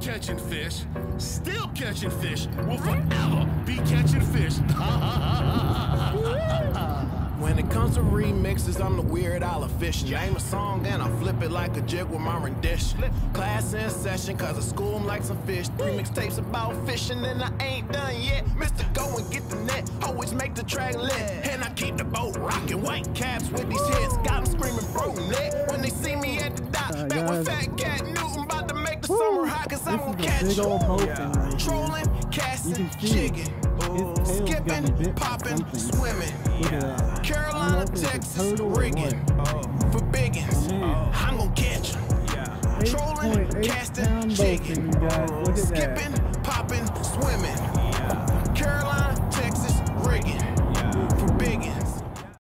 catching fish, still catching fish, will forever be catching fish. when it comes to remixes, I'm the weird Al of fish. Name a song and I flip it like a jig with my rendition. Class in session, cause I school 'em like some fish. Three mixtapes about fishing and I ain't done yet. Mister, go and get the net, always make the track lit. And I keep the boat rocking, white caps with these hits. Got 'em screaming bro net when they see me at the dock. Back when guys. Fat Cat Newton about to make the summer hot, cause I'm This gonna is catch big old you. poking right. Trolling, casting, can see it. jigging, His tail's got me skipping, popping, swimming. Look at that. I don't know Carolina, if it's a Texas, rigging for biggins. Man. I'm gonna catch 'em. Trolling, casting, jigging, you guys. Look skipping.